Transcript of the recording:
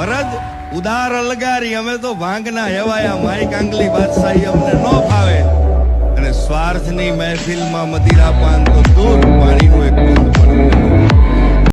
મરદ ઉદાર અલગારી, અમે તો ભાંગના હેવાયા, માઈક આંગલી બાદશાહી અમને ન ફાવે. અને સ્વાર્થની મહેફિલમાં મદિરા પાન તો